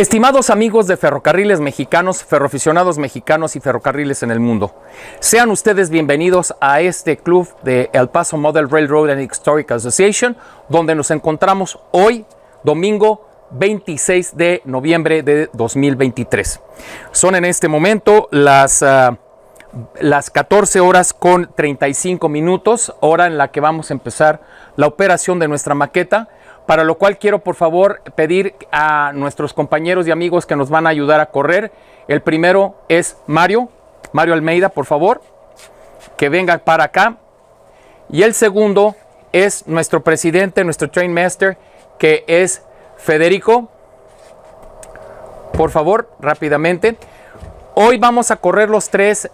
Estimados amigos de ferrocarriles mexicanos, ferroaficionados mexicanos y ferrocarriles en el mundo, sean ustedes bienvenidos a este club de El Paso Model Railroad and Historic Association, donde nos encontramos hoy, domingo 26 de noviembre de 2023. Son en este momento las, uh, las 14 horas con 35 minutos, hora en la que vamos a empezar la operación de nuestra maqueta para lo cual quiero por favor pedir a nuestros compañeros y amigos que nos van a ayudar a correr. El primero es Mario, Mario Almeida, por favor, que venga para acá. Y el segundo es nuestro presidente, nuestro train master, que es Federico. Por favor, rápidamente. Hoy vamos a correr los tres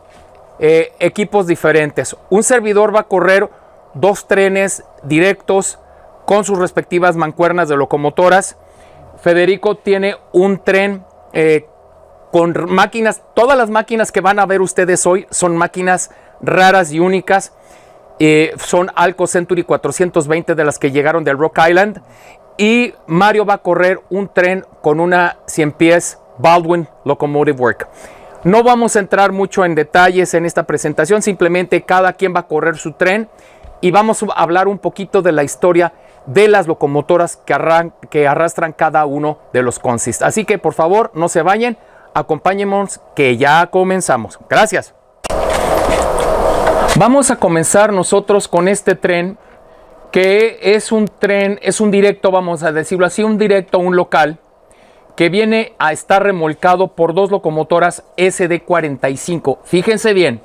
eh, equipos diferentes. Un servidor va a correr dos trenes directos con sus respectivas mancuernas de locomotoras. Federico tiene un tren eh, con máquinas, todas las máquinas que van a ver ustedes hoy son máquinas raras y únicas. Eh, son Alco Century 420 de las que llegaron del Rock Island. Y Mario va a correr un tren con una 100 pies Baldwin Locomotive Work. No vamos a entrar mucho en detalles en esta presentación, simplemente cada quien va a correr su tren y vamos a hablar un poquito de la historia de las locomotoras que, que arrastran cada uno de los consists. Así que por favor no se vayan, acompáñenos que ya comenzamos. Gracias. Vamos a comenzar nosotros con este tren que es un tren, es un directo, vamos a decirlo así, un directo, un local que viene a estar remolcado por dos locomotoras SD45. Fíjense bien,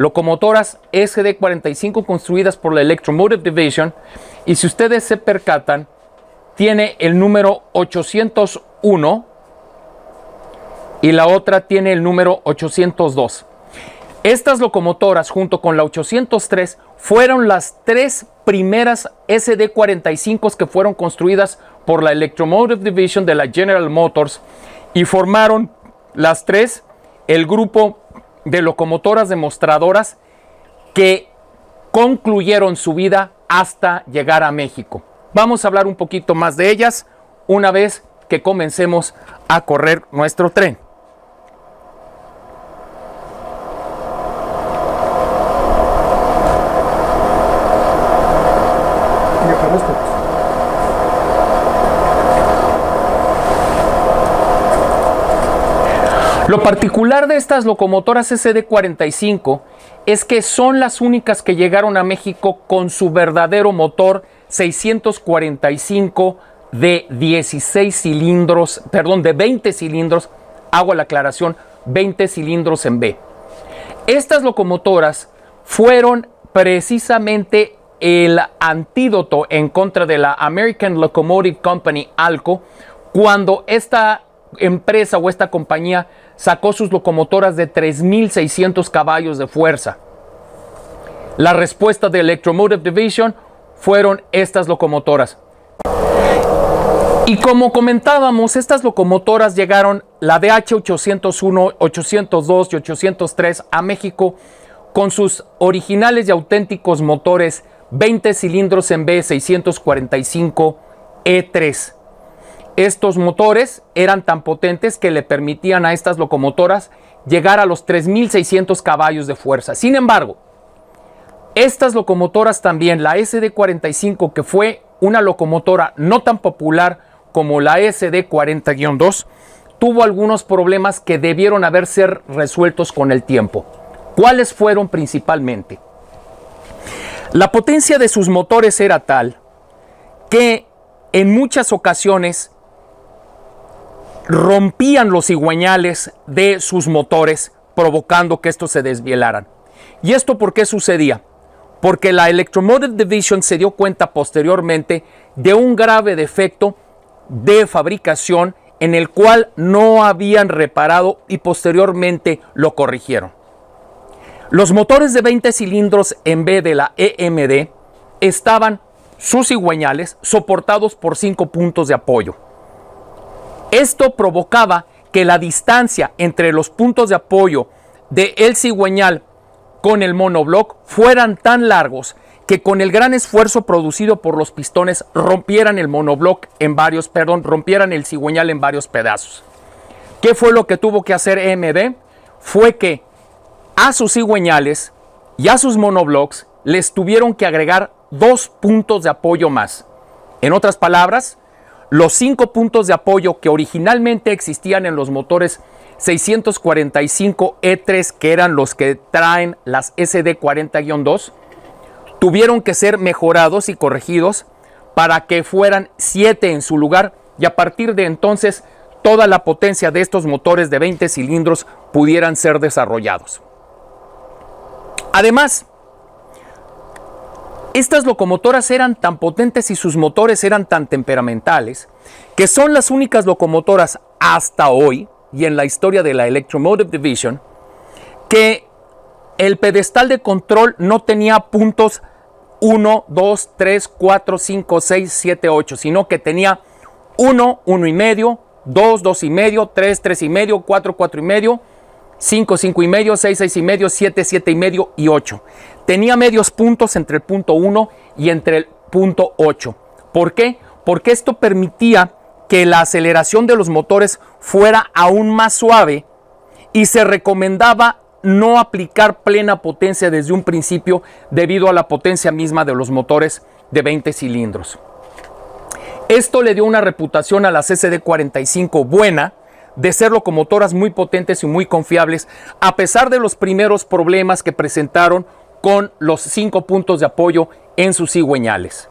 locomotoras SD45 construidas por la Electromotive Division y si ustedes se percatan, tiene el número 801 y la otra tiene el número 802. Estas locomotoras junto con la 803 fueron las tres primeras SD45 que fueron construidas por la Electromotive Division de la General Motors y formaron las tres el grupo de locomotoras demostradoras que concluyeron su vida hasta llegar a México. Vamos a hablar un poquito más de ellas una vez que comencemos a correr nuestro tren. Lo particular de estas locomotoras SD45 es que son las únicas que llegaron a México con su verdadero motor 645 de 16 cilindros, perdón, de 20 cilindros, hago la aclaración, 20 cilindros en B. Estas locomotoras fueron precisamente el antídoto en contra de la American Locomotive Company, ALCO, cuando esta empresa o esta compañía sacó sus locomotoras de 3.600 caballos de fuerza. La respuesta de Electromotive Division fueron estas locomotoras. Y como comentábamos, estas locomotoras llegaron, la DH801, 802 y 803 a México con sus originales y auténticos motores 20 cilindros en B645 E3 estos motores eran tan potentes que le permitían a estas locomotoras llegar a los 3.600 caballos de fuerza. Sin embargo, estas locomotoras también, la SD45, que fue una locomotora no tan popular como la SD40-2, tuvo algunos problemas que debieron haber ser resueltos con el tiempo. ¿Cuáles fueron principalmente? La potencia de sus motores era tal que en muchas ocasiones rompían los cigüeñales de sus motores, provocando que estos se desvielaran. ¿Y esto por qué sucedía? Porque la Electromotive Division se dio cuenta posteriormente de un grave defecto de fabricación en el cual no habían reparado y posteriormente lo corrigieron. Los motores de 20 cilindros en vez de la EMD estaban sus cigüeñales soportados por 5 puntos de apoyo. Esto provocaba que la distancia entre los puntos de apoyo de el cigüeñal con el monobloc fueran tan largos que con el gran esfuerzo producido por los pistones rompieran el monobloc en varios, perdón, rompieran el cigüeñal en varios pedazos. ¿Qué fue lo que tuvo que hacer EMD? Fue que a sus cigüeñales y a sus monoblocks les tuvieron que agregar dos puntos de apoyo más. En otras palabras, los cinco puntos de apoyo que originalmente existían en los motores 645 E3, que eran los que traen las SD40-2, tuvieron que ser mejorados y corregidos para que fueran 7 en su lugar y a partir de entonces toda la potencia de estos motores de 20 cilindros pudieran ser desarrollados. Además, estas locomotoras eran tan potentes y sus motores eran tan temperamentales que son las únicas locomotoras hasta hoy y en la historia de la Electromotive Division que el pedestal de control no tenía puntos 1, 2, 3, 4, 5, 6, 7, 8, sino que tenía 1, 1 y medio, 2, 2 y medio, 3, 3 y medio, 4, 4 y medio, 5, 5 y medio, 6, 6 y medio, 7, 7 y medio y 8. Tenía medios puntos entre el punto 1 y entre el punto 8. ¿Por qué? Porque esto permitía que la aceleración de los motores fuera aún más suave y se recomendaba no aplicar plena potencia desde un principio debido a la potencia misma de los motores de 20 cilindros. Esto le dio una reputación a la SD45 buena de ser locomotoras muy potentes y muy confiables, a pesar de los primeros problemas que presentaron con los cinco puntos de apoyo en sus cigüeñales.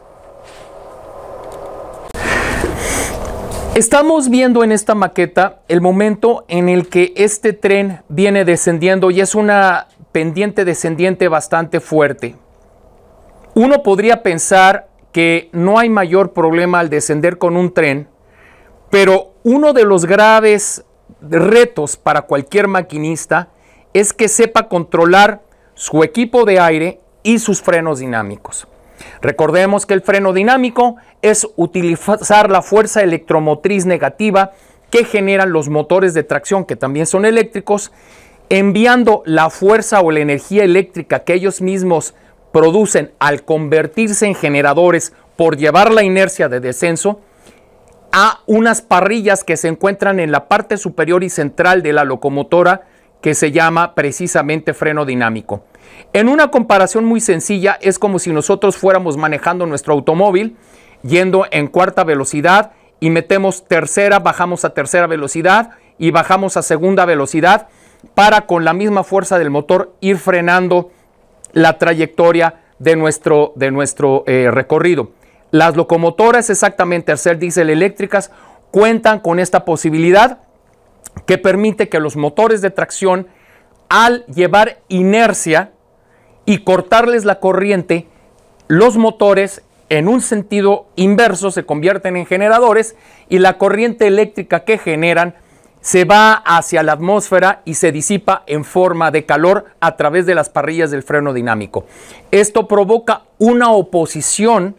Estamos viendo en esta maqueta el momento en el que este tren viene descendiendo y es una pendiente descendiente bastante fuerte. Uno podría pensar que no hay mayor problema al descender con un tren, pero uno de los graves retos para cualquier maquinista es que sepa controlar su equipo de aire y sus frenos dinámicos. Recordemos que el freno dinámico es utilizar la fuerza electromotriz negativa que generan los motores de tracción, que también son eléctricos, enviando la fuerza o la energía eléctrica que ellos mismos producen al convertirse en generadores por llevar la inercia de descenso a unas parrillas que se encuentran en la parte superior y central de la locomotora que se llama precisamente freno dinámico. En una comparación muy sencilla, es como si nosotros fuéramos manejando nuestro automóvil yendo en cuarta velocidad y metemos tercera, bajamos a tercera velocidad y bajamos a segunda velocidad para con la misma fuerza del motor ir frenando la trayectoria de nuestro, de nuestro eh, recorrido. Las locomotoras, exactamente al ser diésel eléctricas, cuentan con esta posibilidad que permite que los motores de tracción, al llevar inercia, y cortarles la corriente, los motores en un sentido inverso se convierten en generadores y la corriente eléctrica que generan se va hacia la atmósfera y se disipa en forma de calor a través de las parrillas del freno dinámico. Esto provoca una oposición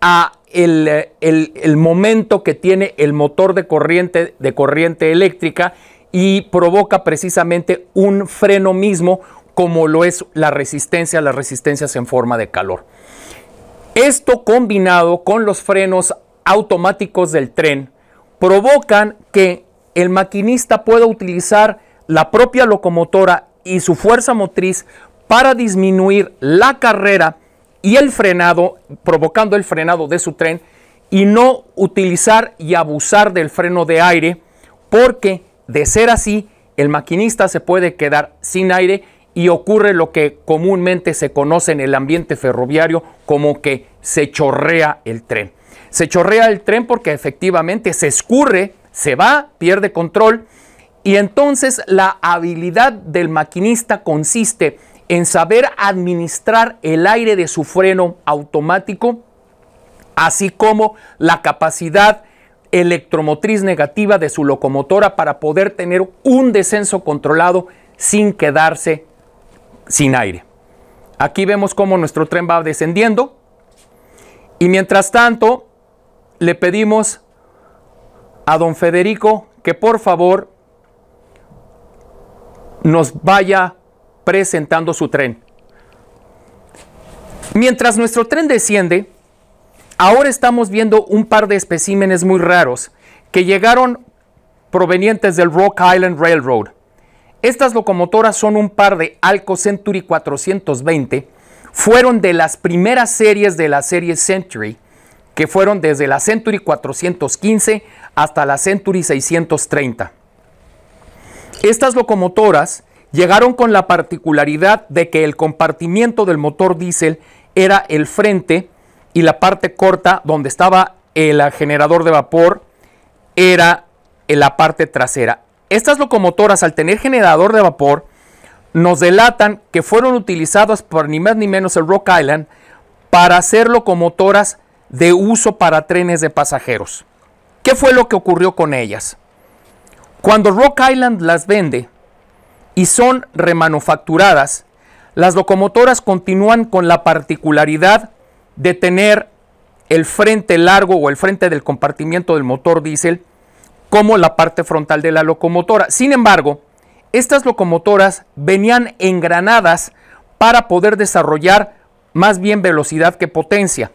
a el, el, momento que tiene el motor de corriente, de corriente eléctrica y provoca precisamente un freno mismo como lo es la resistencia, las resistencias en forma de calor. Esto combinado con los frenos automáticos del tren provocan que el maquinista pueda utilizar la propia locomotora y su fuerza motriz para disminuir la carrera y el frenado, provocando el frenado de su tren y no utilizar y abusar del freno de aire, porque de ser así, el maquinista se puede quedar sin aire y ocurre lo que comúnmente se conoce en el ambiente ferroviario como que se chorrea el tren. Se chorrea el tren porque efectivamente se escurre, se va, pierde control y entonces la habilidad del maquinista consiste en saber administrar el aire de su freno automático, así como la capacidad electromotriz negativa de su locomotora para poder tener un descenso controlado sin quedarse sin aire. Aquí vemos cómo nuestro tren va descendiendo y mientras tanto le pedimos a don Federico que por favor nos vaya presentando su tren. Mientras nuestro tren desciende, ahora estamos viendo un par de especímenes muy raros que llegaron provenientes del Rock Island Railroad. Estas locomotoras son un par de Alco Century 420, fueron de las primeras series de la serie Century, que fueron desde la Century 415 hasta la Century 630. Estas locomotoras llegaron con la particularidad de que el compartimiento del motor diésel era el frente y la parte corta donde estaba el generador de vapor era la parte trasera. Estas locomotoras al tener generador de vapor nos delatan que fueron utilizadas por ni más ni menos el Rock Island para hacer locomotoras de uso para trenes de pasajeros. ¿Qué fue lo que ocurrió con ellas? Cuando Rock Island las vende y son remanufacturadas, las locomotoras continúan con la particularidad de tener el frente largo o el frente del compartimiento del motor diésel como la parte frontal de la locomotora. Sin embargo, estas locomotoras venían engranadas para poder desarrollar más bien velocidad que potencia.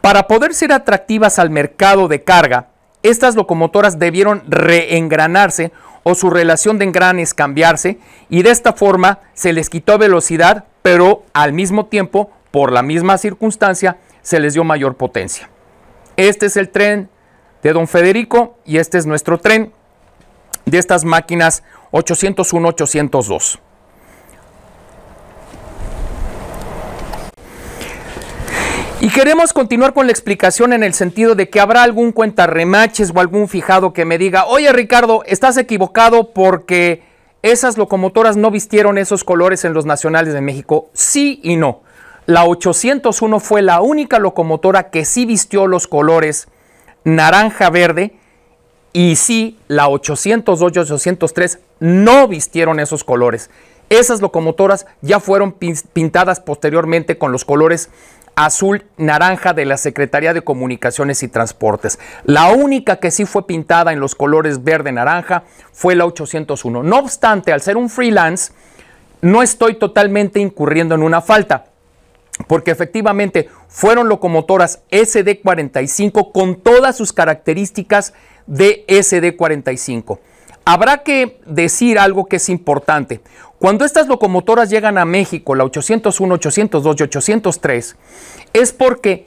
Para poder ser atractivas al mercado de carga, estas locomotoras debieron reengranarse o su relación de engranes cambiarse y de esta forma se les quitó velocidad, pero al mismo tiempo, por la misma circunstancia, se les dio mayor potencia. Este es el tren de don Federico y este es nuestro tren de estas máquinas 801-802. Y queremos continuar con la explicación en el sentido de que habrá algún cuentarremaches o algún fijado que me diga, oye Ricardo, estás equivocado porque esas locomotoras no vistieron esos colores en los nacionales de México. Sí y no. La 801 fue la única locomotora que sí vistió los colores naranja-verde y sí, la 802 803 no vistieron esos colores. Esas locomotoras ya fueron pintadas posteriormente con los colores azul naranja de la Secretaría de Comunicaciones y Transportes. La única que sí fue pintada en los colores verde naranja fue la 801. No obstante, al ser un freelance, no estoy totalmente incurriendo en una falta porque efectivamente fueron locomotoras SD45 con todas sus características de SD45. Habrá que decir algo que es importante. Cuando estas locomotoras llegan a México, la 801, 802 y 803, es porque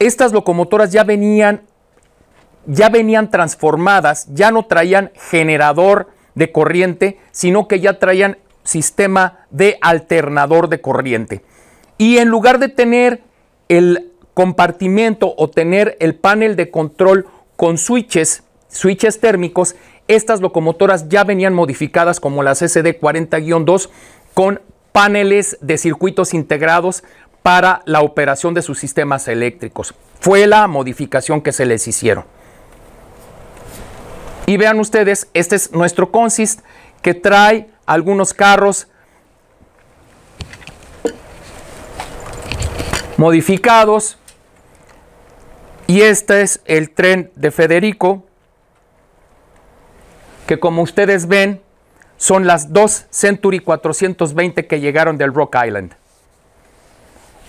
estas locomotoras ya venían ya venían transformadas, ya no traían generador de corriente, sino que ya traían sistema de alternador de corriente. Y en lugar de tener el compartimento o tener el panel de control con switches, switches térmicos, estas locomotoras ya venían modificadas como las SD 40-2 con paneles de circuitos integrados para la operación de sus sistemas eléctricos. Fue la modificación que se les hicieron. Y vean ustedes, este es nuestro consist que trae algunos carros modificados. Y este es el tren de Federico, que como ustedes ven, son las dos Century 420 que llegaron del Rock Island.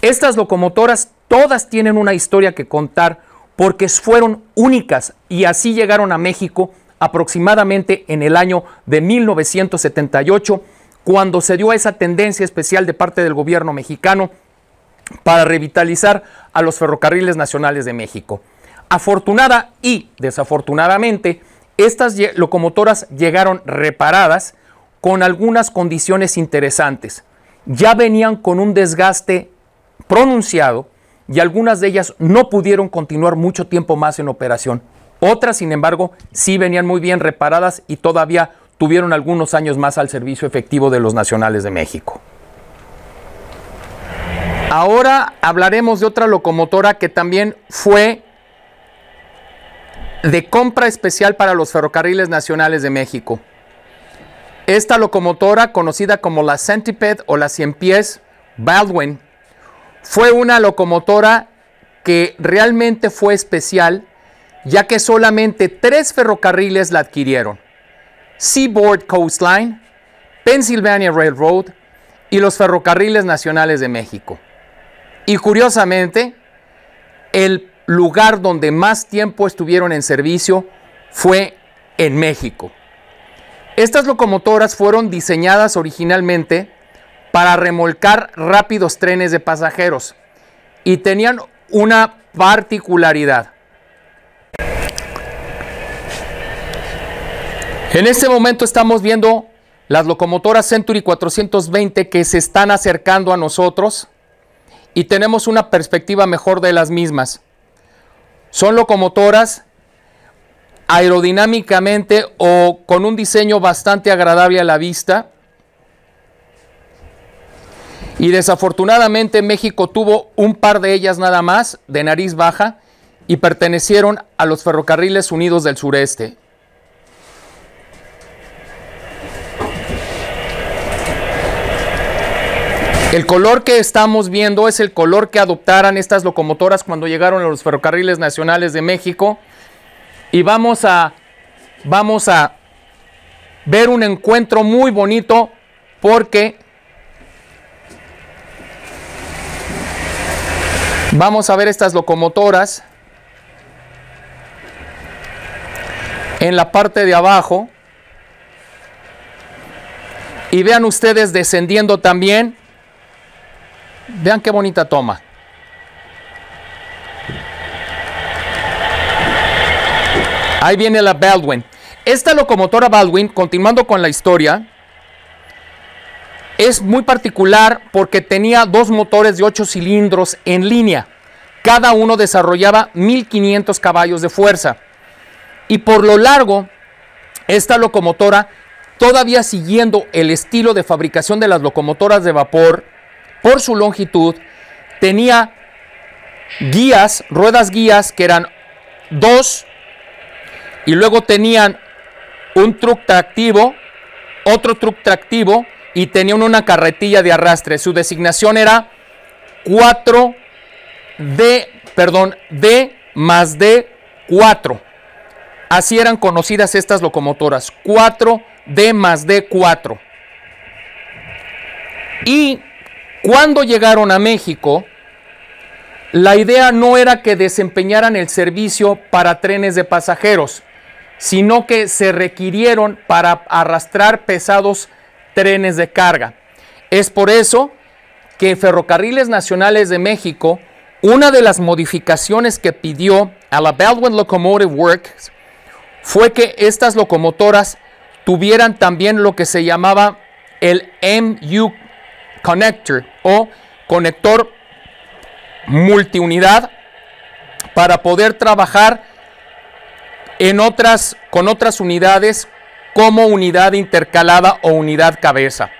Estas locomotoras todas tienen una historia que contar porque fueron únicas y así llegaron a México aproximadamente en el año de 1978, cuando se dio esa tendencia especial de parte del gobierno mexicano para revitalizar a los ferrocarriles nacionales de México. Afortunada y desafortunadamente, estas locomotoras llegaron reparadas con algunas condiciones interesantes. Ya venían con un desgaste pronunciado y algunas de ellas no pudieron continuar mucho tiempo más en operación. Otras, sin embargo, sí venían muy bien reparadas y todavía tuvieron algunos años más al servicio efectivo de los nacionales de México. Ahora hablaremos de otra locomotora que también fue de compra especial para los ferrocarriles nacionales de México. Esta locomotora, conocida como la Centipede o la Cien Pies Baldwin, fue una locomotora que realmente fue especial, ya que solamente tres ferrocarriles la adquirieron. Seaboard Coastline, Pennsylvania Railroad y los ferrocarriles nacionales de México. Y curiosamente, el lugar donde más tiempo estuvieron en servicio fue en México. Estas locomotoras fueron diseñadas originalmente para remolcar rápidos trenes de pasajeros y tenían una particularidad. En este momento estamos viendo las locomotoras Century 420 que se están acercando a nosotros y tenemos una perspectiva mejor de las mismas. Son locomotoras aerodinámicamente o con un diseño bastante agradable a la vista. Y desafortunadamente México tuvo un par de ellas nada más de nariz baja y pertenecieron a los ferrocarriles unidos del sureste. El color que estamos viendo es el color que adoptaran estas locomotoras cuando llegaron a los ferrocarriles nacionales de México. Y vamos a, vamos a ver un encuentro muy bonito porque vamos a ver estas locomotoras en la parte de abajo. Y vean ustedes descendiendo también Vean qué bonita toma. Ahí viene la Baldwin. Esta locomotora Baldwin, continuando con la historia, es muy particular porque tenía dos motores de 8 cilindros en línea. Cada uno desarrollaba 1500 caballos de fuerza. Y por lo largo, esta locomotora, todavía siguiendo el estilo de fabricación de las locomotoras de vapor, por su longitud, tenía guías, ruedas guías que eran dos, y luego tenían un truck tractivo, otro truck tractivo, y tenían una carretilla de arrastre. Su designación era 4D, perdón, D más D4. Así eran conocidas estas locomotoras, 4D más D4. Y cuando llegaron a México, la idea no era que desempeñaran el servicio para trenes de pasajeros, sino que se requirieron para arrastrar pesados trenes de carga. Es por eso que Ferrocarriles Nacionales de México, una de las modificaciones que pidió a la Baldwin Locomotive Works fue que estas locomotoras tuvieran también lo que se llamaba el MU connector o conector multiunidad para poder trabajar en otras, con otras unidades como unidad intercalada o unidad cabeza.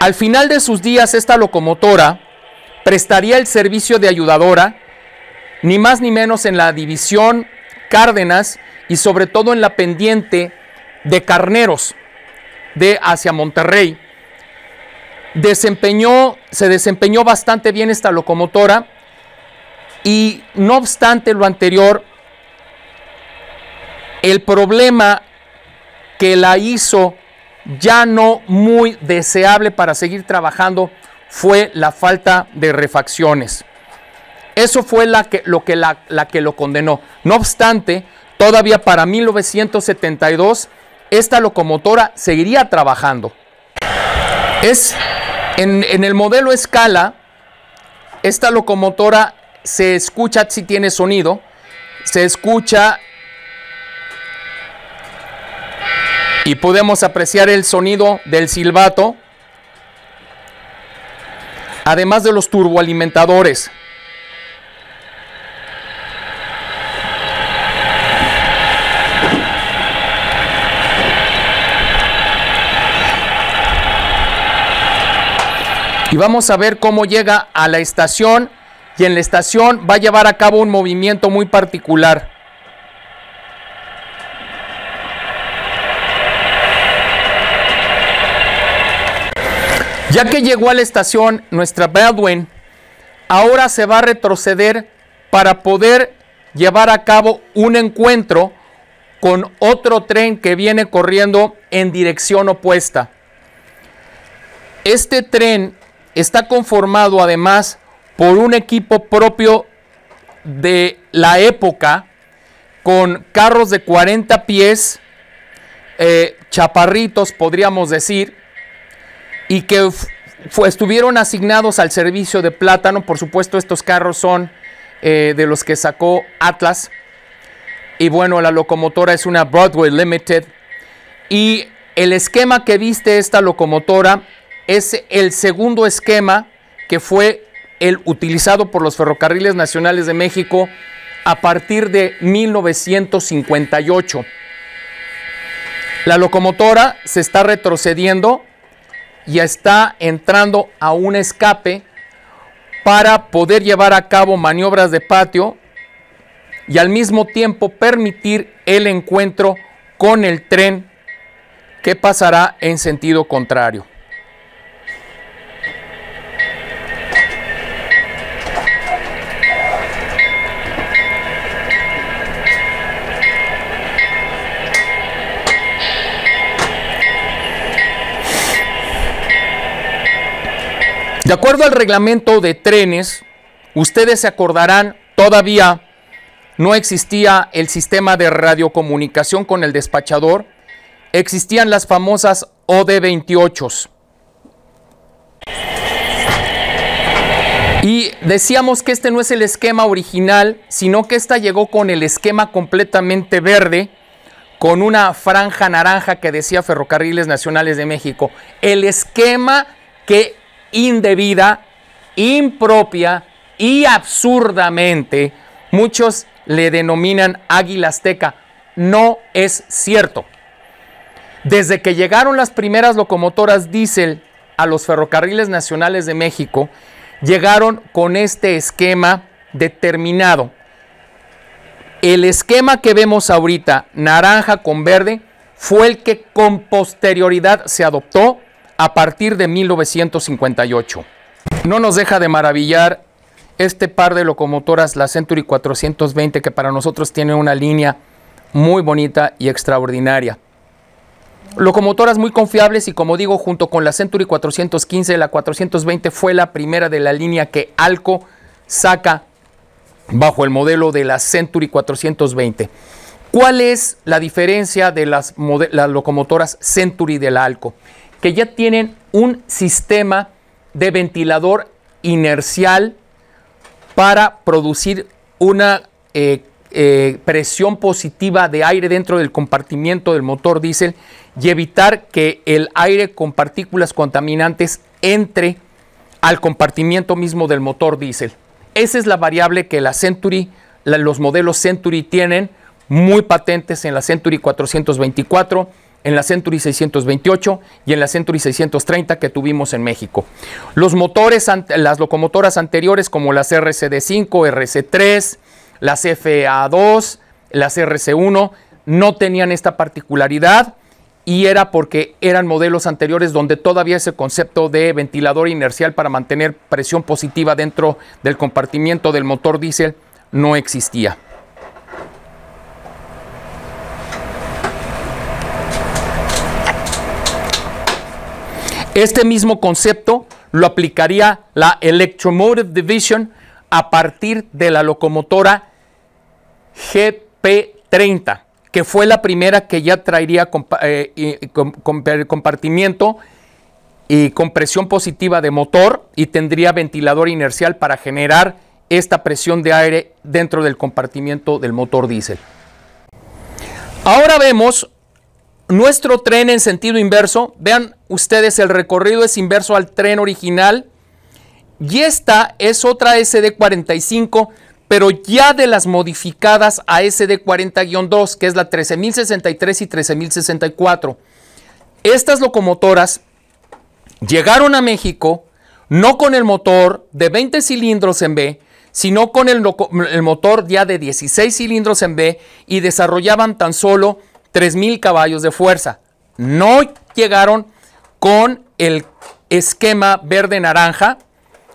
Al final de sus días, esta locomotora prestaría el servicio de ayudadora, ni más ni menos en la división Cárdenas y sobre todo en la pendiente de Carneros de hacia Monterrey desempeñó, se desempeñó bastante bien esta locomotora y no obstante lo anterior, el problema que la hizo ya no muy deseable para seguir trabajando fue la falta de refacciones. Eso fue la que, lo, que la, que lo condenó. No obstante, todavía para 1972, esta locomotora seguiría trabajando. Es en, el modelo escala, esta locomotora se escucha si tiene sonido, se escucha y podemos apreciar el sonido del silbato, además de los turboalimentadores. Y vamos a ver cómo llega a la estación y en la estación va a llevar a cabo un movimiento muy particular. Ya que llegó a la estación nuestra Baldwin, ahora se va a retroceder para poder llevar a cabo un encuentro con otro tren que viene corriendo en dirección opuesta. Este tren está conformado además por un equipo propio de la época con carros de 40 pies, eh, chaparritos, podríamos decir, y que estuvieron asignados al servicio de plátano. Por supuesto, estos carros son eh, de los que sacó Atlas. Y bueno, la locomotora es una Broadway Limited. Y el esquema que viste esta locomotora es el segundo esquema que fue el utilizado por los ferrocarriles nacionales de México a partir de 1958. La locomotora se está retrocediendo y está entrando a un escape para poder llevar a cabo maniobras de patio y al mismo tiempo permitir el encuentro con el tren que pasará en sentido contrario. De acuerdo al reglamento de trenes, ustedes se acordarán, todavía no existía el sistema de radiocomunicación con el despachador, existían las famosas OD28. Y decíamos que este no es el esquema original, sino que esta llegó con el esquema completamente verde, con una franja naranja que decía Ferrocarriles Nacionales de México. El esquema que indebida, impropia y absurdamente muchos le denominan águila azteca. No es cierto. Desde que llegaron las primeras locomotoras diésel a los ferrocarriles nacionales de México, llegaron con este esquema determinado. El esquema que vemos ahorita, naranja con verde, fue el que con posterioridad se adoptó a partir de 1958. No nos deja de maravillar este par de locomotoras, la Century 420, que para nosotros tiene una línea muy bonita y extraordinaria. Locomotoras muy confiables y como digo, junto con la Century 415, la 420 fue la primera de la línea que Alco saca bajo el modelo de la Century 420. ¿Cuál es la diferencia de las, locomotoras Century de la Alco? Que ya tienen un sistema de ventilador inercial para producir una eh, eh, presión positiva de aire dentro del compartimiento del motor diésel y evitar que el aire con partículas contaminantes entre al compartimiento mismo del motor diésel. Esa es la variable que la Century, los modelos Century tienen muy patentes en la Century 424 en la Century 628 y en la Century 630 que tuvimos en México. Los motores, las locomotoras anteriores como las RCD5, RC3, las FA2, las RC1, no tenían esta particularidad y era porque eran modelos anteriores donde todavía ese concepto de ventilador inercial para mantener presión positiva dentro del compartimiento del motor diésel no existía. Este mismo concepto lo aplicaría la Electromotive Division a partir de la locomotora GP30, que fue la primera que ya traería eh, compartimiento y compresión positiva de motor y tendría ventilador inercial para generar esta presión de aire dentro del compartimiento del motor diésel. Ahora vemos nuestro tren en sentido inverso, vean ustedes, el recorrido es inverso al tren original. Y esta es otra SD45, pero ya de las modificadas a SD40-2, que es la 13063 y 13064. Estas locomotoras llegaron a México no con el motor de 20 cilindros en B, sino con el, el motor ya de 16 cilindros en B y desarrollaban tan solo 3.000 caballos de fuerza. No llegaron con el esquema verde-naranja,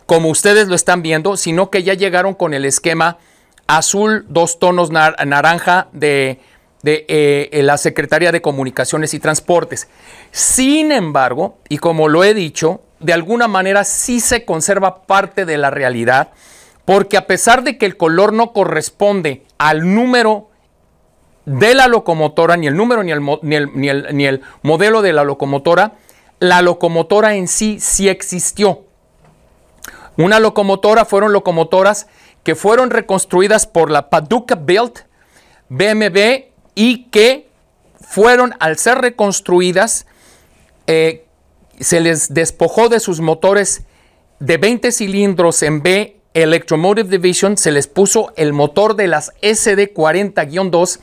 como ustedes lo están viendo, sino que ya llegaron con el esquema azul, dos tonos naranja de, eh, la Secretaría de Comunicaciones y Transportes. Sin embargo, y como lo he dicho, de alguna manera sí se conserva parte de la realidad, porque a pesar de que el color no corresponde al número de la locomotora, ni el número ni el, ni el, ni el, modelo de la locomotora, la locomotora en sí sí existió. Una locomotora fueron locomotoras que fueron reconstruidas por la Paducah Built BMW y que fueron, al ser reconstruidas, eh, se les despojó de sus motores de 20 cilindros en B Electromotive Division, se les puso el motor de las SD40-2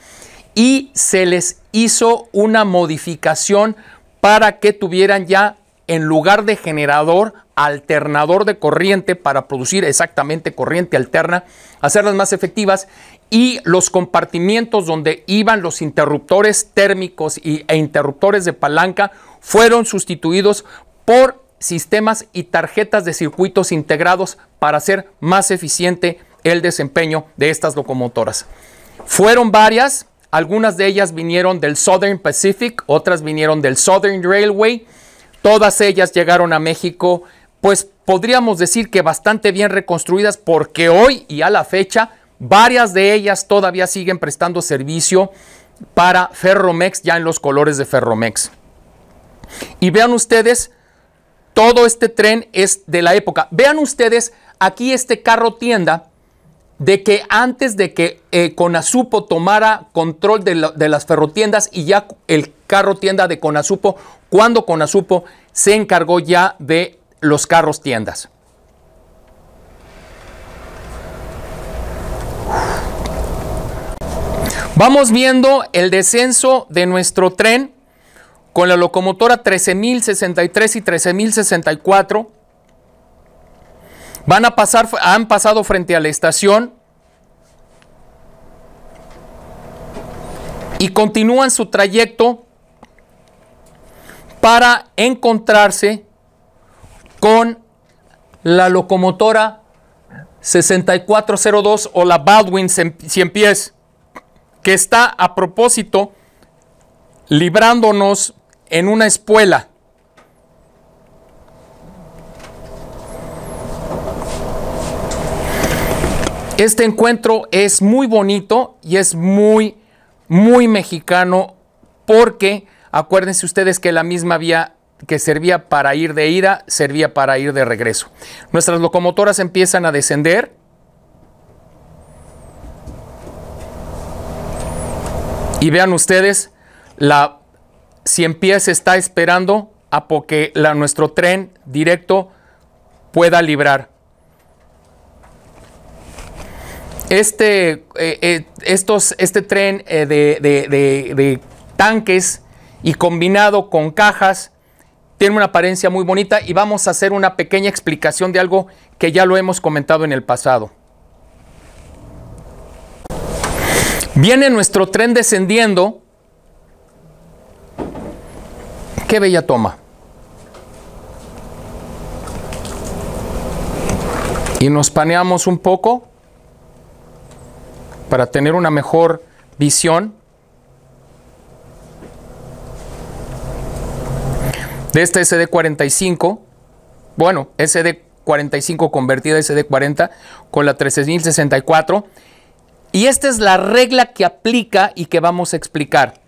y se les hizo una modificación para que tuvieran ya en lugar de generador, alternador de corriente para producir exactamente corriente alterna, hacerlas más efectivas y los compartimientos donde iban los interruptores térmicos y, e interruptores de palanca fueron sustituidos por sistemas y tarjetas de circuitos integrados para hacer más eficiente el desempeño de estas locomotoras. Fueron varias, algunas de ellas vinieron del Southern Pacific, otras vinieron del Southern Railway, Todas ellas llegaron a México, pues podríamos decir que bastante bien reconstruidas porque hoy y a la fecha varias de ellas todavía siguen prestando servicio para Ferromex ya en los colores de Ferromex. Y vean ustedes, todo este tren es de la época. Vean ustedes aquí este carro tienda de que antes de que eh, Conasupo tomara control de, de, las ferrotiendas y ya el carro tienda de Conasupo, cuando Conasupo se encargó ya de los carros tiendas. Vamos viendo el descenso de nuestro tren con la locomotora 13.063 y 13.064 Van a pasar, han pasado frente a la estación y continúan su trayecto para encontrarse con la locomotora 6402 o la Baldwin 100 pies, que está a propósito librándonos en una espuela. Este encuentro es muy bonito y es muy, muy mexicano porque acuérdense ustedes que la misma vía que servía para ir de ida, servía para ir de regreso. Nuestras locomotoras empiezan a descender. Y vean ustedes, la 100 pies está esperando a que nuestro tren directo pueda librar. Este, eh, eh, estos, este tren eh, de, tanques y combinado con cajas tiene una apariencia muy bonita y vamos a hacer una pequeña explicación de algo que ya lo hemos comentado en el pasado. Viene nuestro tren descendiendo. Qué bella toma. Y nos paneamos un poco para tener una mejor visión de esta SD45, bueno, SD45 convertida a SD40 con la 13064. Y esta es la regla que aplica y que vamos a explicar.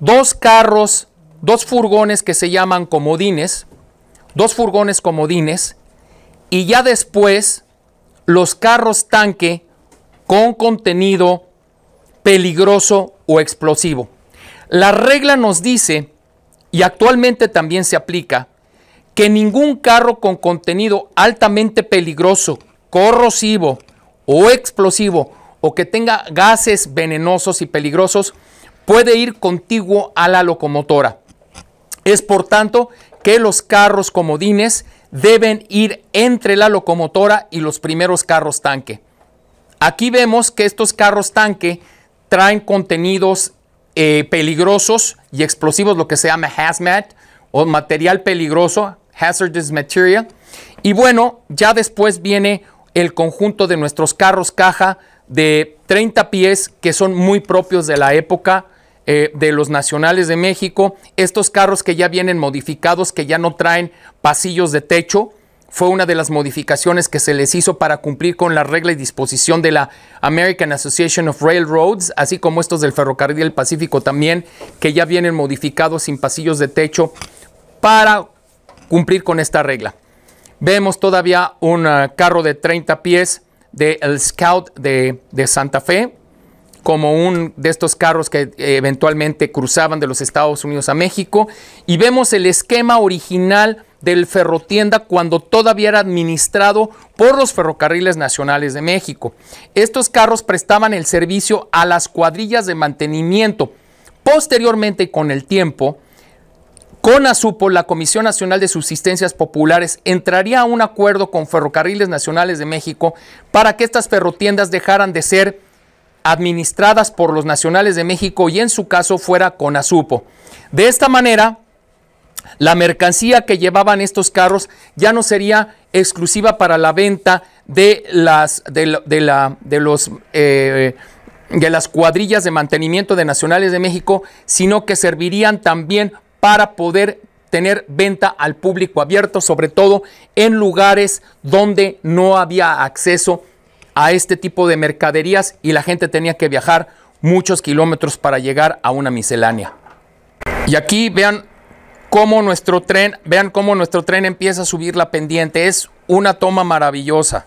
Dos carros, dos furgones que se llaman comodines, dos furgones comodines, y ya después los carros tanque con contenido peligroso o explosivo. La regla nos dice, y actualmente también se aplica, que ningún carro con contenido altamente peligroso, corrosivo o explosivo o que tenga gases venenosos y peligrosos puede ir contiguo a la locomotora. Es por tanto que los carros comodines deben ir entre la locomotora y los primeros carros tanque. Aquí vemos que estos carros tanque traen contenidos eh, peligrosos y explosivos, lo que se llama hazmat o material peligroso, hazardous material. Y bueno, ya después viene el conjunto de nuestros carros caja de 30 pies que son muy propios de la época eh, de los nacionales de México. Estos carros que ya vienen modificados, que ya no traen pasillos de techo, fue una de las modificaciones que se les hizo para cumplir con la regla y disposición de la American Association of Railroads, así como estos del Ferrocarril del Pacífico también, que ya vienen modificados sin pasillos de techo para cumplir con esta regla. Vemos todavía un uh, carro de 30 pies del el Scout de Santa Fe, como un de estos carros que eventualmente cruzaban de los Estados Unidos a México. Y vemos el esquema original del ferrotienda cuando todavía era administrado por los ferrocarriles nacionales de México. Estos carros prestaban el servicio a las cuadrillas de mantenimiento. Posteriormente, con el tiempo, con ASUPO, la Comisión Nacional de Subsistencias Populares entraría a un acuerdo con Ferrocarriles Nacionales de México para que estas ferrotiendas dejaran de ser administradas por los nacionales de México y en su caso fuera con ASUPO. De esta manera, la mercancía que llevaban estos carros ya no sería exclusiva para la venta de las, de, la, de los, eh, de las cuadrillas de mantenimiento de Nacionales de México, sino que servirían también para poder tener venta al público abierto, sobre todo en lugares donde no había acceso a este tipo de mercaderías y la gente tenía que viajar muchos kilómetros para llegar a una miscelánea. Y aquí vean cómo nuestro tren, vean cómo nuestro tren empieza a subir la pendiente. Es una toma maravillosa.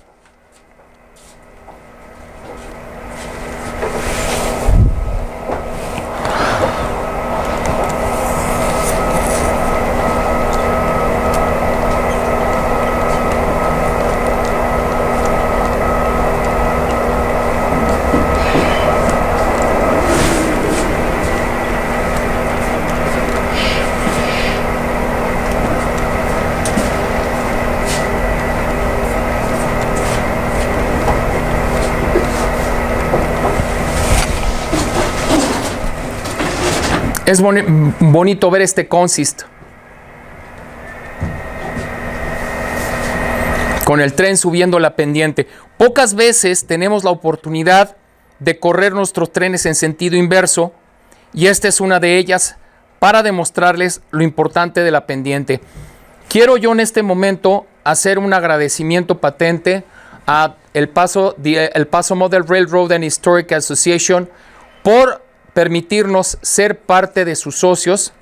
Es bonito ver este consist. Con el tren subiendo la pendiente. Pocas veces tenemos la oportunidad de correr nuestros trenes en sentido inverso y esta es una de ellas para demostrarles lo importante de la pendiente. Quiero yo en este momento hacer un agradecimiento patente a el Paso, el Paso Model Railroad and Historic Association por permitirnos ser parte de sus socios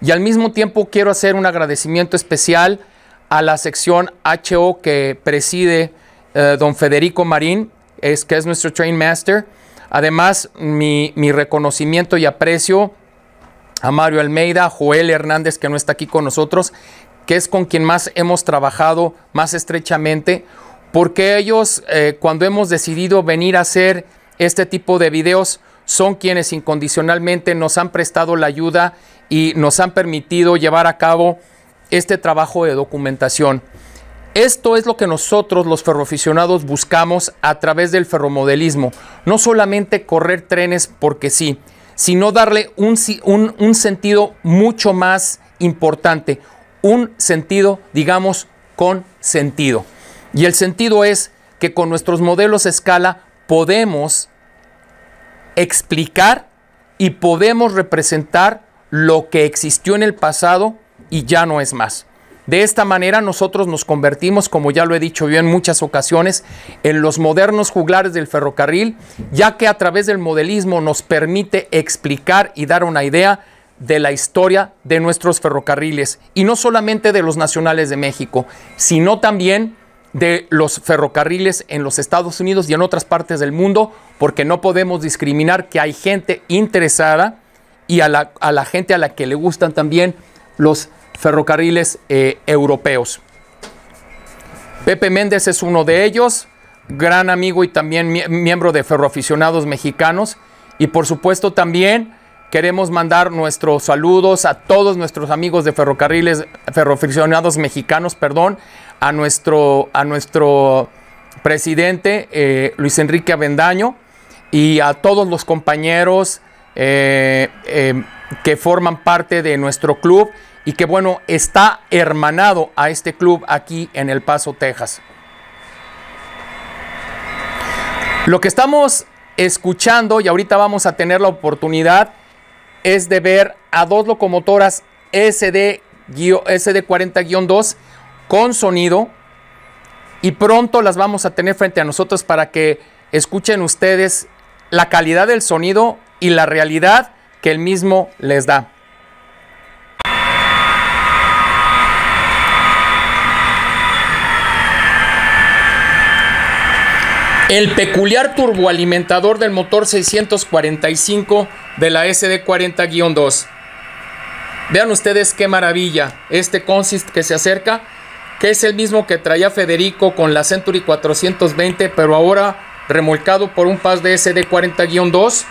y al mismo tiempo quiero hacer un agradecimiento especial a la sección HO que preside eh, don Federico Marín, es, que es nuestro Train Master. Además, mi, mi, reconocimiento y aprecio a Mario Almeida, Joel Hernández, que no está aquí con nosotros, que es con quien más hemos trabajado más estrechamente, porque ellos, eh, cuando hemos decidido venir a hacer este tipo de videos, son quienes incondicionalmente nos han prestado la ayuda y nos han permitido llevar a cabo este trabajo de documentación. Esto es lo que nosotros los ferroaficionados buscamos a través del ferromodelismo. No solamente correr trenes porque sí, sino darle un, un, un sentido mucho más importante, un sentido, digamos, con sentido. Y el sentido es que con nuestros modelos a escala podemos explicar y podemos representar lo que existió en el pasado y ya no es más. De esta manera nosotros nos convertimos, como ya lo he dicho yo en muchas ocasiones, en los modernos juglares del ferrocarril, ya que a través del modelismo nos permite explicar y dar una idea de la historia de nuestros ferrocarriles, y no solamente de los nacionales de México, sino también de los ferrocarriles en los Estados Unidos y en otras partes del mundo, porque no podemos discriminar que hay gente interesada y a la, gente a la que le gustan también los ferrocarriles eh, europeos. Pepe Méndez es uno de ellos, gran amigo y también miembro de Ferroaficionados Mexicanos. Y por supuesto también queremos mandar nuestros saludos a todos nuestros amigos de ferrocarriles, ferroaficionados mexicanos, perdón, a nuestro, a nuestro presidente eh, Luis Enrique Avendaño y a todos los compañeros eh, eh, que forman parte de nuestro club y que bueno, está hermanado a este club aquí en El Paso, Texas. Lo que estamos escuchando y ahorita vamos a tener la oportunidad es de ver a dos locomotoras SD, SD40-2 con sonido y pronto las vamos a tener frente a nosotros para que escuchen ustedes la calidad del sonido y la realidad que el mismo les da. El peculiar turboalimentador del motor 645 de la SD40-2. Vean ustedes qué maravilla. Este Consist que se acerca, que es el mismo que traía Federico con la Century 420, pero ahora remolcado por un Paz de SD40-2.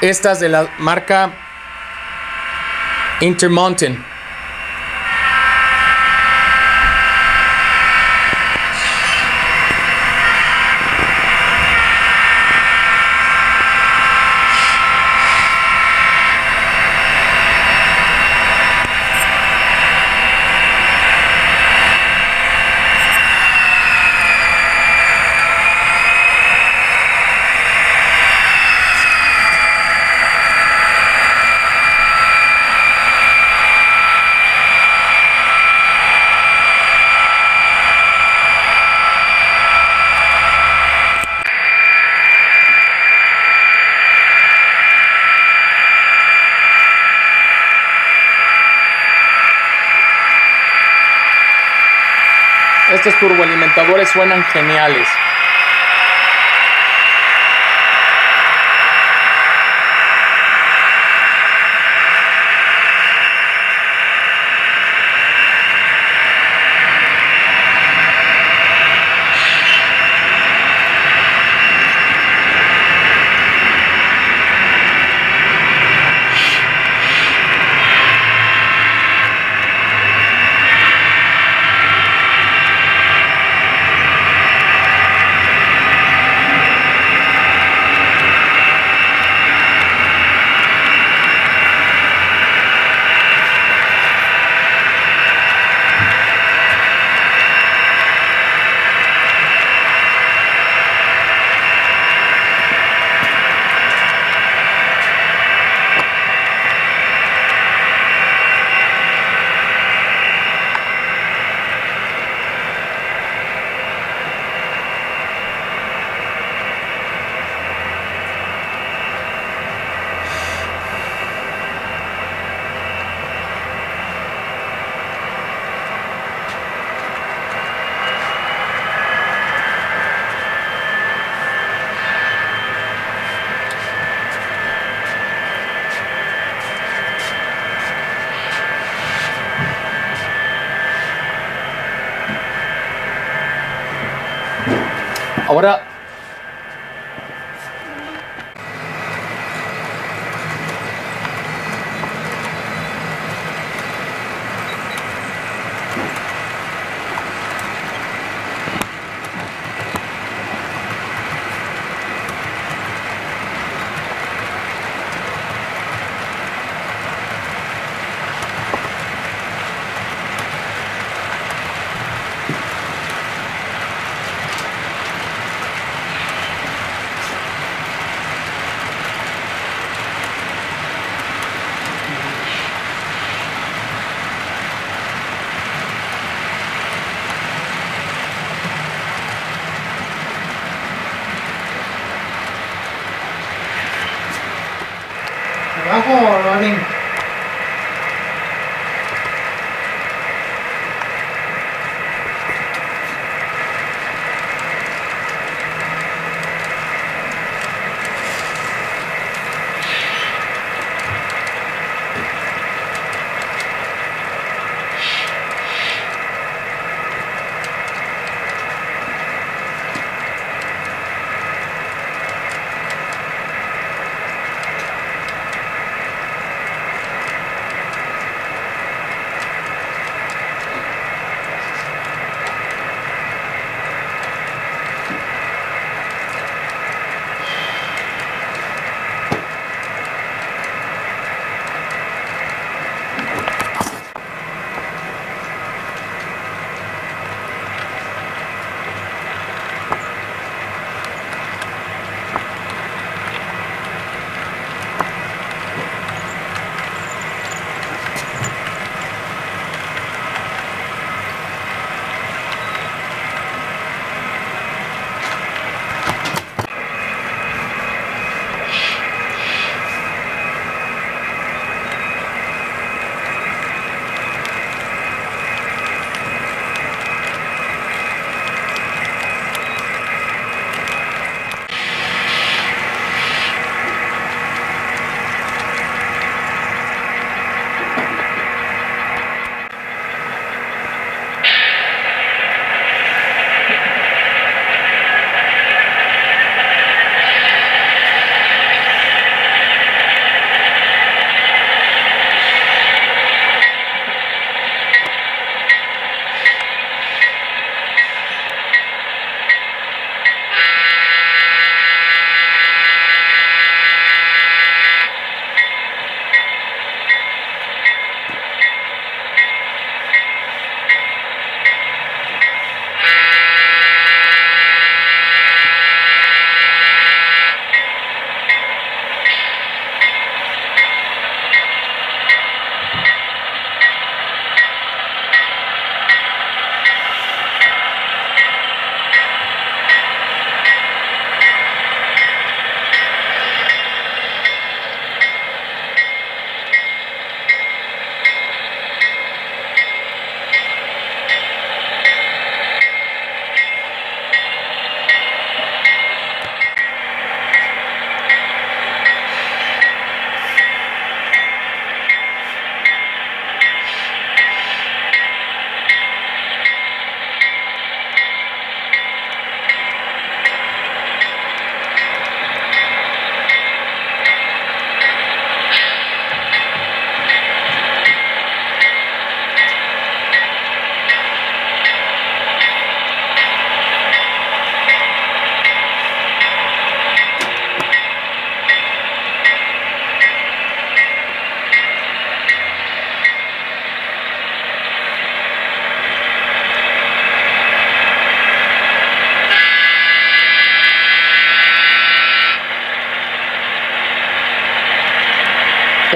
Estas de la marca Intermountain. Estos turboalimentadores suenan geniales.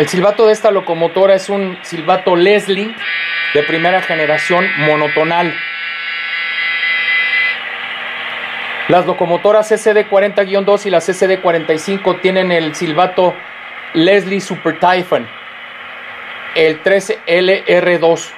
El silbato de esta locomotora es un silbato Leslie de primera generación monotonal. Las locomotoras SCD-40-2 y las SCD-45 tienen el silbato Leslie Super Typhon, el 13LR2.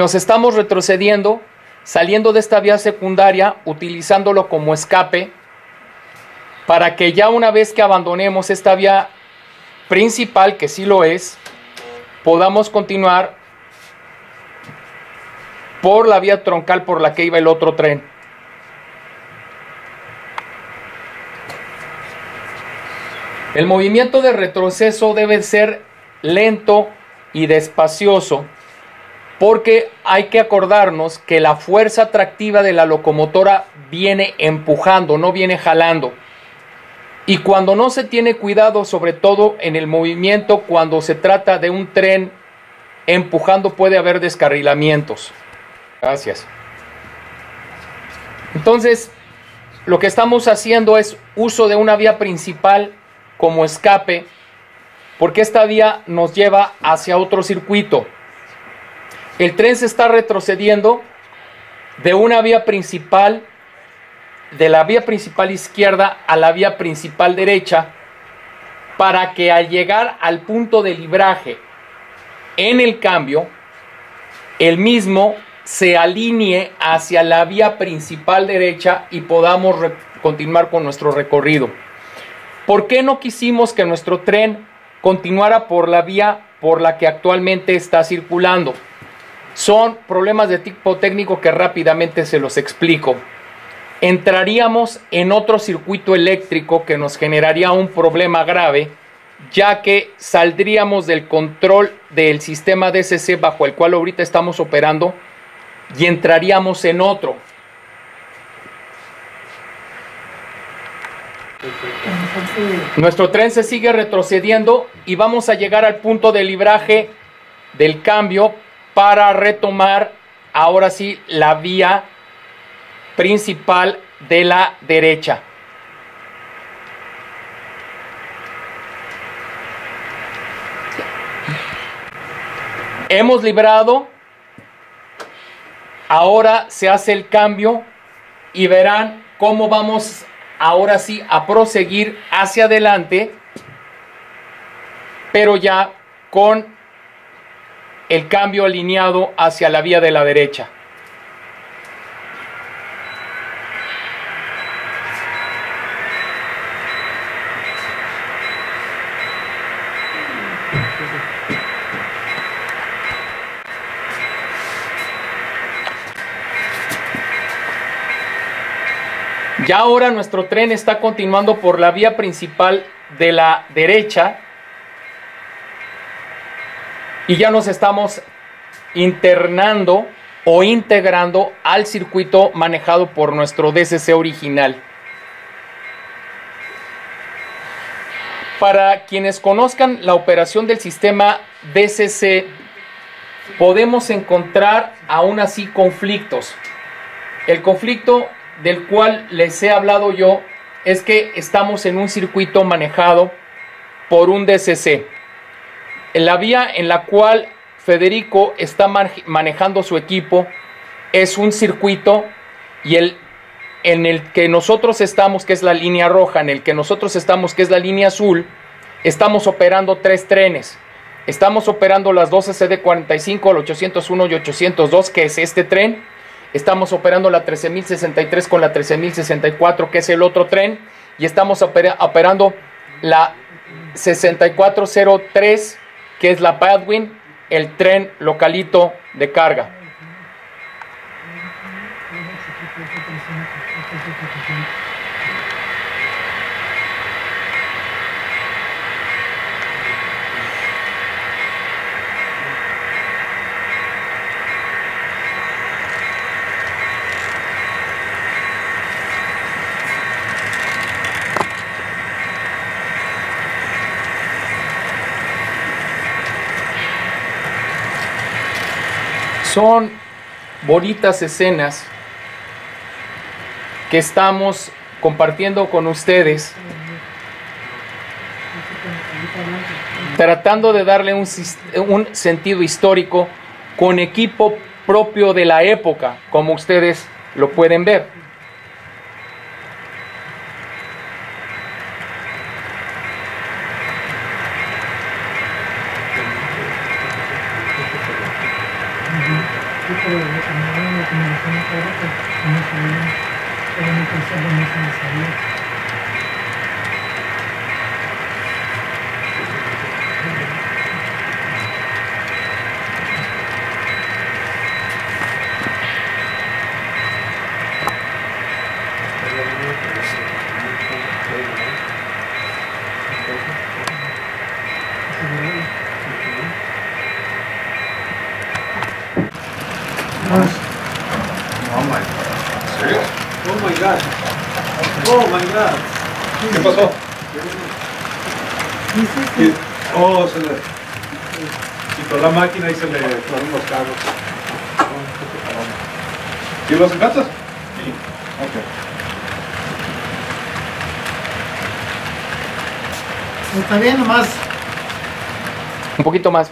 Nos estamos retrocediendo, saliendo de esta vía secundaria, utilizándolo como escape, para que ya una vez que abandonemos esta vía principal, que sí lo es, podamos continuar por la vía troncal por la que iba el otro tren. El movimiento de retroceso debe ser lento y despacioso porque hay que acordarnos que la fuerza atractiva de la locomotora viene empujando, no viene jalando. Y cuando no se tiene cuidado, sobre todo en el movimiento, cuando se trata de un tren empujando, puede haber descarrilamientos. Gracias. Entonces, lo que estamos haciendo es uso de una vía principal como escape, porque esta vía nos lleva hacia otro circuito. El tren se está retrocediendo de una vía principal, de la vía principal izquierda a la vía principal derecha, para que al llegar al punto de libraje en el cambio, el mismo se alinee hacia la vía principal derecha y podamos continuar con nuestro recorrido. ¿Por qué no quisimos que nuestro tren continuara por la vía por la que actualmente está circulando? Son problemas de tipo técnico que rápidamente se los explico. Entraríamos en otro circuito eléctrico que nos generaría un problema grave, ya que saldríamos del control del sistema DCC bajo el cual ahorita estamos operando y entraríamos en otro. Nuestro tren se sigue retrocediendo y vamos a llegar al punto de libraje del cambio para retomar ahora sí la vía principal de la derecha. Hemos librado, ahora se hace el cambio y verán cómo vamos ahora sí a proseguir hacia adelante, pero ya con el cambio alineado hacia la vía de la derecha. Ya ahora nuestro tren está continuando por la vía principal de la derecha y ya nos estamos internando o integrando al circuito manejado por nuestro DCC original. Para quienes conozcan la operación del sistema DCC, podemos encontrar aún así conflictos. El conflicto del cual les he hablado yo es que estamos en un circuito manejado por un DCC. La vía en la cual Federico está manejando su equipo es un circuito y el en el que nosotros estamos, que es la línea roja, en el que nosotros estamos, que es la línea azul, estamos operando tres trenes. Estamos operando las 12 CD45, el 801 y 802, que es este tren. Estamos operando la 13063 con la 13064, que es el otro tren. Y estamos operando la 6403, que es la Badwin, el tren localito de carga. Son bonitas escenas que estamos compartiendo con ustedes, tratando de darle un, sentido histórico con equipo propio de la época, como ustedes lo pueden ver. Máquina y se le fueron los carros. ¿Y los encantas? Sí. Ok. Está bien, nomás. Un poquito más.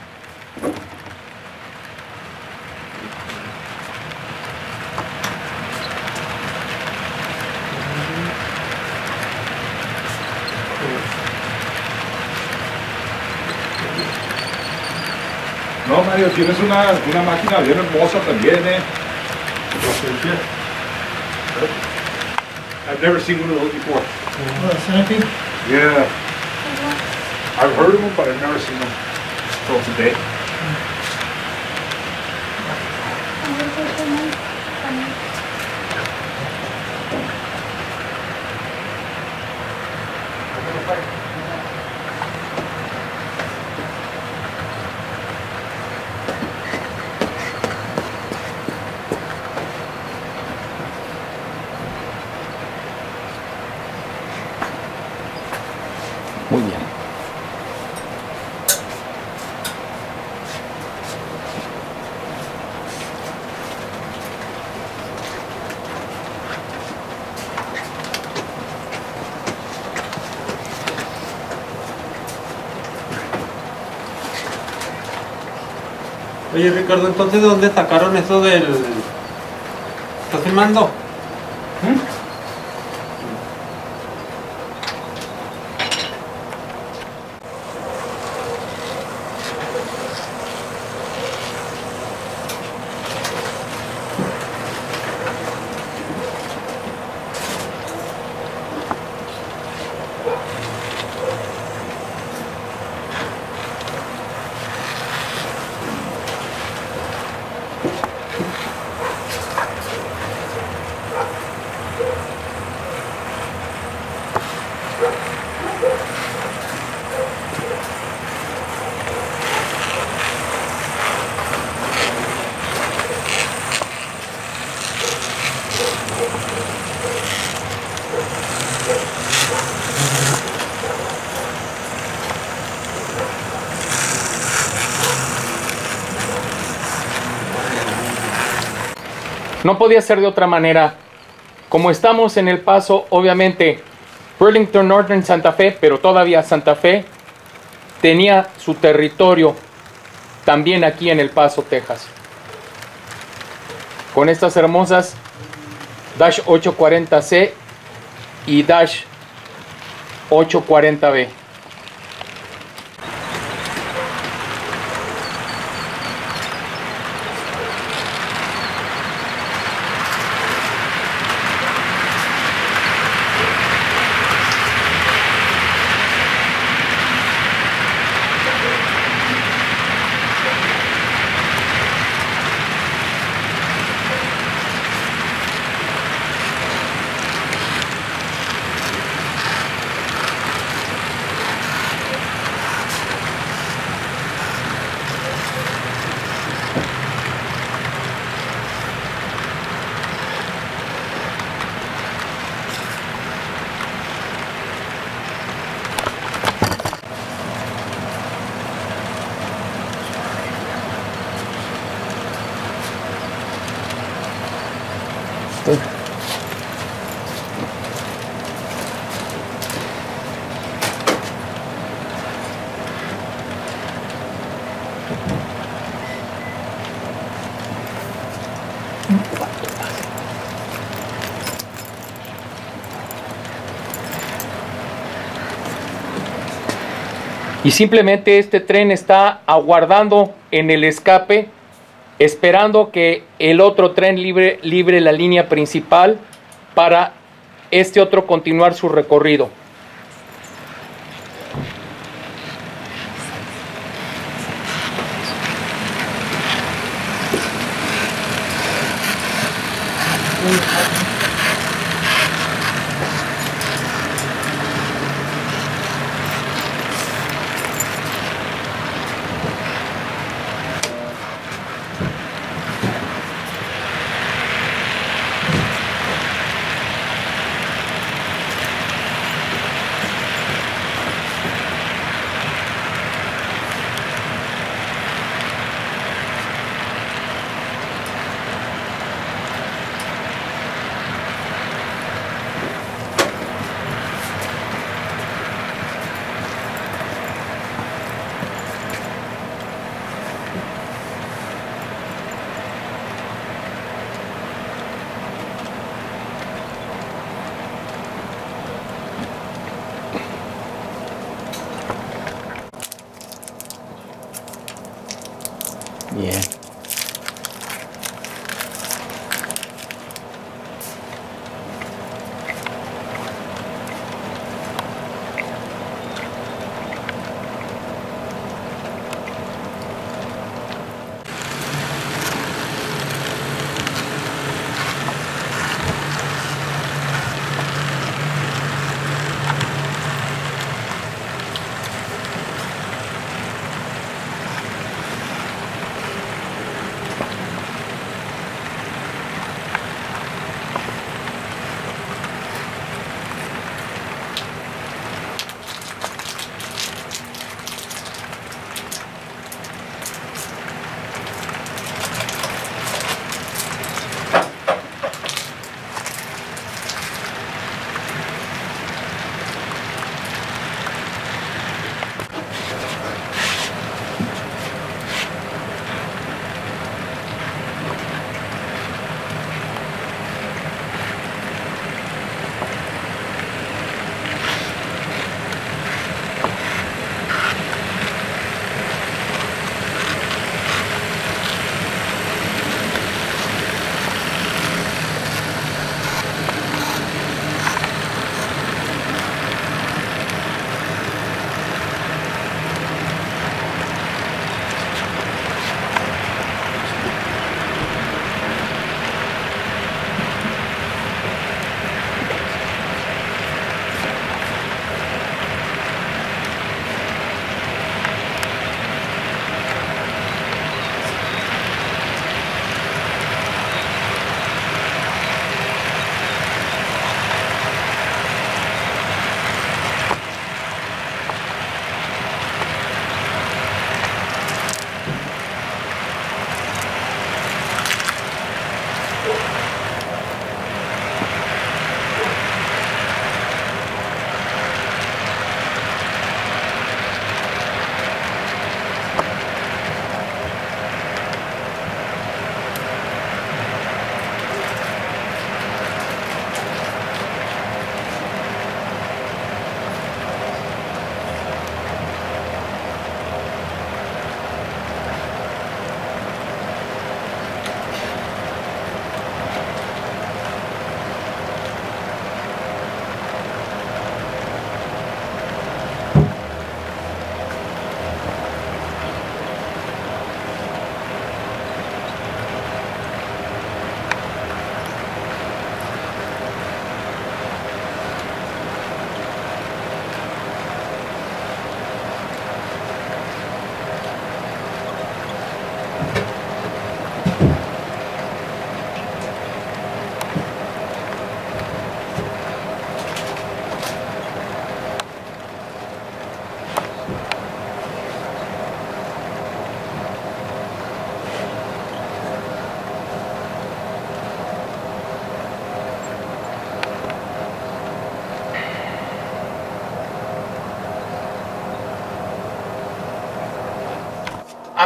Tienes una, una máquina bien hermosa también, eh. I've never seen one of those before. Yeah. I've heard of them, but I've never seen them until today. Oye Ricardo, entonces ¿de dónde sacaron eso del... ¿Estás filmando? No podía ser de otra manera. Como estamos en el paso, obviamente, Burlington Northern Santa Fe, pero todavía Santa Fe tenía su territorio también aquí en El Paso, Texas. Con estas hermosas Dash 840C y Dash 840B. Y simplemente este tren está aguardando en el escape, esperando que el otro tren libre, libre la línea principal para este otro continuar su recorrido.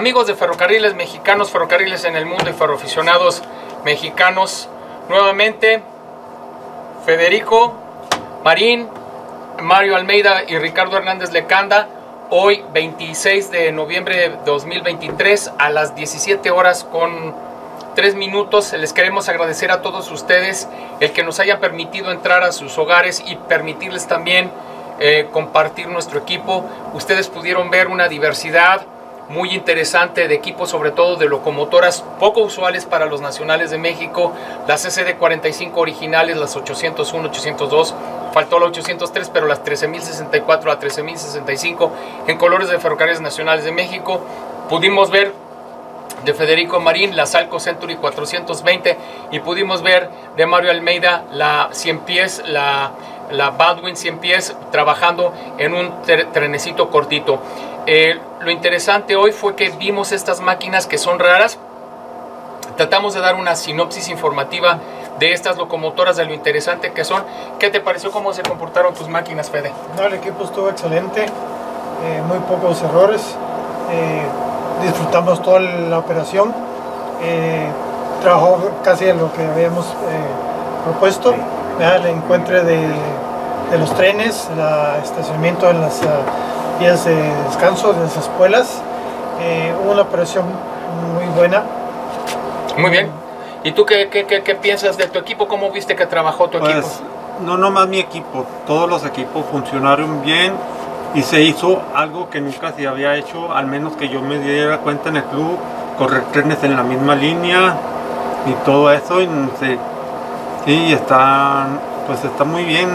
Amigos de ferrocarriles mexicanos, ferrocarriles en el mundo y ferroaficionados mexicanos, nuevamente Federico Marín, Mario Almeida y Ricardo Hernández Lecanda, hoy 26 de noviembre de 2023 a las 17 horas con 3 minutos. Les queremos agradecer a todos ustedes el que nos hayan permitido entrar a sus hogares y permitirles también eh, compartir nuestro equipo. Ustedes pudieron ver una diversidad muy interesante de equipos, sobre todo de locomotoras poco usuales para los nacionales de México, las SCD 45 originales, las 801, 802, faltó la 803, pero las 13064, la 13065 en colores de ferrocarriles nacionales de México. Pudimos ver de Federico Marín, la Salco Century 420 y pudimos ver de Mario Almeida la 100 pies, la, la Baldwin 100 pies trabajando en un trenecito cortito. Eh, lo interesante hoy fue que vimos estas máquinas que son raras. Tratamos de dar una sinopsis informativa de estas locomotoras, de lo interesante que son. ¿Qué te pareció cómo se comportaron tus máquinas, Fede? El equipo estuvo excelente, eh, muy pocos errores. Eh, disfrutamos toda la operación. trabajó casi lo que habíamos propuesto. El encuentro de, de, los trenes, el estacionamiento en las días de descanso de las escuelas. Eh, hubo una operación muy buena. Muy bien. ¿Y tú qué, qué, qué, piensas de tu equipo? ¿Cómo viste que trabajó tu pues, equipo? No nomás mi equipo, todos los equipos funcionaron bien y se hizo algo que nunca se había hecho, al menos que yo me diera cuenta en el club, correr trenes en la misma línea y todo eso. Y se, sí, está, pues está muy bien,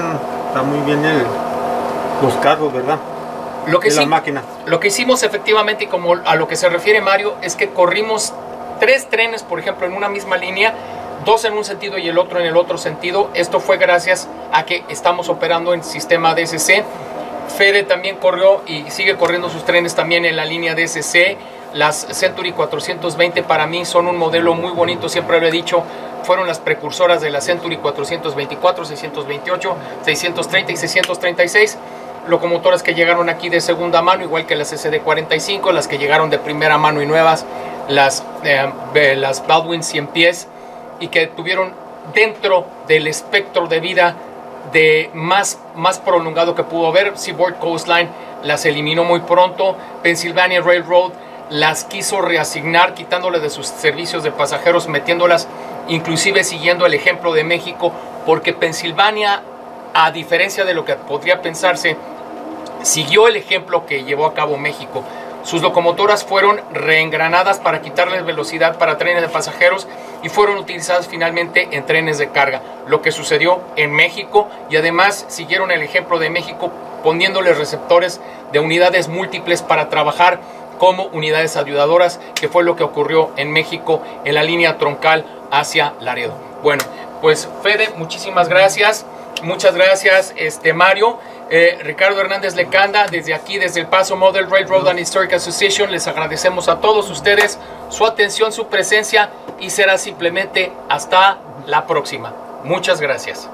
está muy bien el, los carros, ¿verdad? Lo que, la máquina. lo que hicimos efectivamente, y como a lo que se refiere Mario, es que corrimos tres trenes, por ejemplo, en una misma línea, dos en un sentido y el otro en el otro sentido. Esto fue gracias a que estamos operando en sistema DSC. Fede también corrió y sigue corriendo sus trenes también en la línea DSC. Las Century 420 para mí son un modelo muy bonito, siempre lo he dicho, fueron las precursoras de la Century 424, 628, 630 y 636 locomotoras que llegaron aquí de segunda mano, igual que las SD45, las que llegaron de primera mano y nuevas, las, eh, las Baldwin 100 pies, y que tuvieron dentro del espectro de vida de más, más prolongado que pudo haber. Seaboard Coastline las eliminó muy pronto. Pennsylvania Railroad las quiso reasignar, quitándole de sus servicios de pasajeros, metiéndolas, inclusive siguiendo el ejemplo de México, porque Pensilvania, a diferencia de lo que podría pensarse, siguió el ejemplo que llevó a cabo México. Sus locomotoras fueron reengranadas para quitarles velocidad para trenes de pasajeros y fueron utilizadas finalmente en trenes de carga, lo que sucedió en México y además siguieron el ejemplo de México poniéndoles receptores de unidades múltiples para trabajar como unidades ayudadoras, que fue lo que ocurrió en México en la línea troncal hacia Laredo. Bueno, pues Fede, muchísimas gracias. Muchas gracias, este Mario. Eh, Ricardo Hernández Lecanda, desde aquí, desde el Paso Model Railroad and Historic Association, les agradecemos a todos ustedes su atención, su presencia y será simplemente hasta la próxima. Muchas gracias.